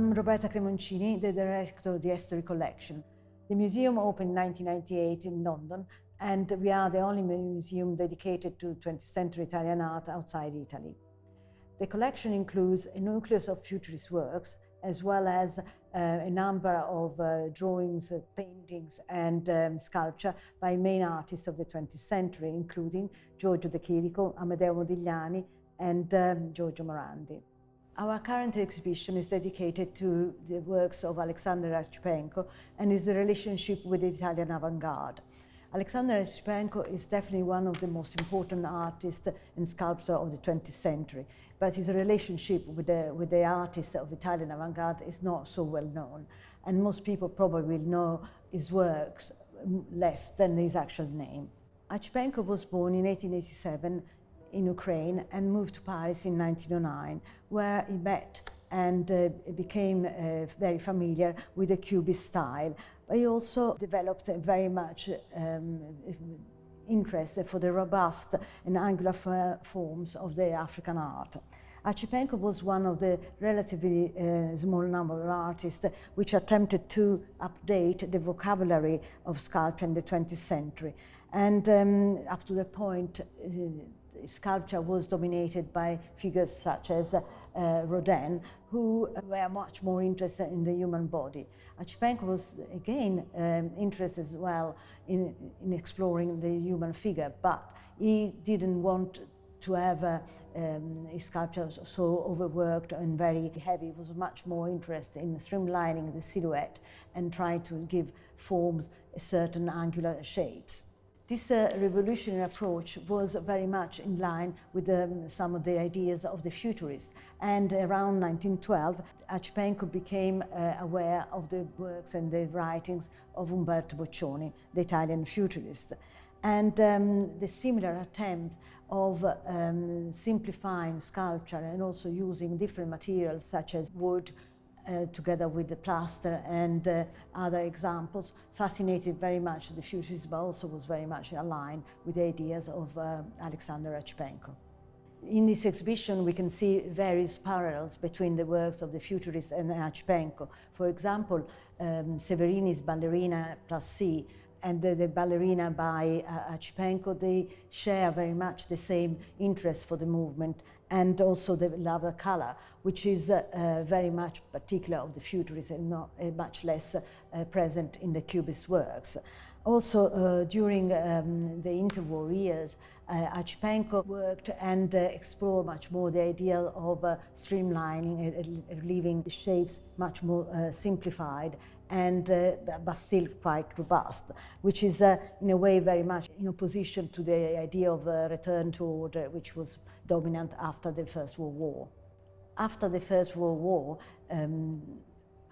I'm Roberta Cremoncini, the director of the Estorick Collection. The museum opened in 1998 in London, and we are the only museum dedicated to 20th century Italian art outside Italy. The collection includes a nucleus of futurist works, as well as uh, a number of uh, drawings, uh, paintings, and um, sculpture by main artists of the 20th century, including Giorgio De Chirico, Amedeo Modigliani, and um, Giorgio Morandi. Our current exhibition is dedicated to the works of Alexander Archipenko and his relationship with the Italian avant-garde. Alexander Archipenko is definitely one of the most important artists and sculptors of the 20th century, but his relationship with the, with the artists of Italian avant-garde is not so well known, and most people probably know his works less than his actual name. Archipenko was born in 1887 in Ukraine and moved to Paris in 1909, where he met and uh, became uh, very familiar with the Cubist style. But he also developed very much um, interest for the robust and angular forms of the African art. Archipenko was one of the relatively uh, small number of artists which attempted to update the vocabulary of sculpture in the 20th century. And um, up to the point, uh, sculpture was dominated by figures such as uh, Rodin, who were much more interested in the human body. Archipenko was again um, interested as well in, in exploring the human figure, but he didn't want to have uh, um, his sculptures so overworked and very heavy. He was much more interested in streamlining the silhouette and trying to give forms certain angular shapes. This uh, revolutionary approach was very much in line with um, some of the ideas of the futurists. And around 1912, Archipenko became uh, aware of the works and the writings of Umberto Boccioni, the Italian futurist. And um, the similar attempt of um, simplifying sculpture and also using different materials such as wood, uh, together with the plaster and uh, other examples, fascinated very much the futurists, but also was very much aligned with the ideas of uh, Alexander Archipenko. In this exhibition, we can see various parallels between the works of the futurists and Archipenko. For example, um, Severini's Ballerina plus C and the, the ballerina by uh, Archipenko, they share very much the same interest for the movement and also the love of color, which is uh, uh, very much particular of the futurists and not uh, much less uh, present in the Cubist works. Also, uh, during um, the interwar years, uh, Archipenko worked and uh, explored much more the ideal of uh, streamlining, uh, leaving the shapes much more uh, simplified and uh, but still quite robust, which is uh, in a way very much in opposition to the idea of a return to order, which was dominant after the First World War. After the First World War, um,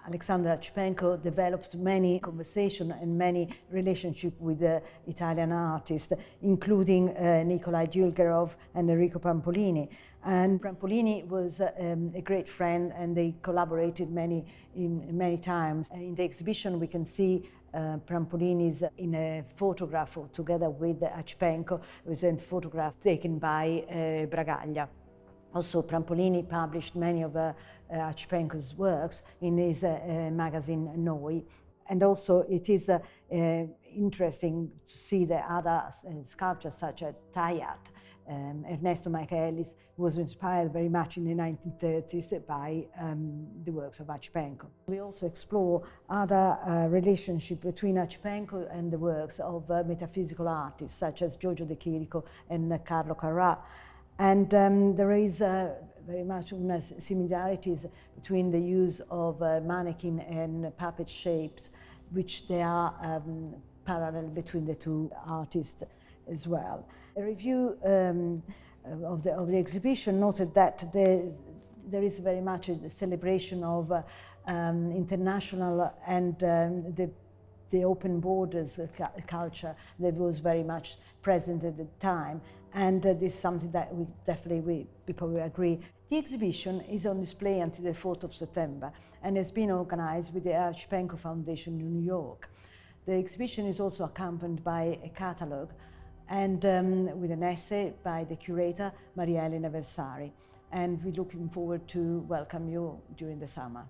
Alexander Archipenko developed many conversation and many relationship with uh, Italian artists, including uh, Nikolai Diulgheroff and Enrico Prampolini. And Prampolini was uh, um, a great friend and they collaborated many, in, many times. In the exhibition we can see uh, Prampolini's in a photograph together with Archipenko. It was a photograph taken by uh, Bragaglia. Also, Prampolini published many of uh, uh, Archipenko's works in his uh, uh, magazine Noi. And also, it is uh, interesting to see the other sculptures such as Thayaht. Um, Ernesto Michahelles was inspired very much in the 1930s by um, the works of Archipenko. We also explore other uh, relationship between Archipenko and the works of uh, metaphysical artists such as Giorgio De Chirico and uh, Carlo Carrà. And um, there is uh, very much similarities between the use of uh, mannequin and puppet shapes, which they are um, parallel between the two artists as well. A review um, of, the, of the exhibition noted that the, there is very much a celebration of uh, international and um, the the open borders culture that was very much present at the time. And uh, this is something that we definitely, we, probably agree. The exhibition is on display until the 4th of September and has been organized with the Archipenko Foundation in New York. The exhibition is also accompanied by a catalogue and um, with an essay by the curator, Maria Elena Versari. And we're looking forward to welcome you during the summer.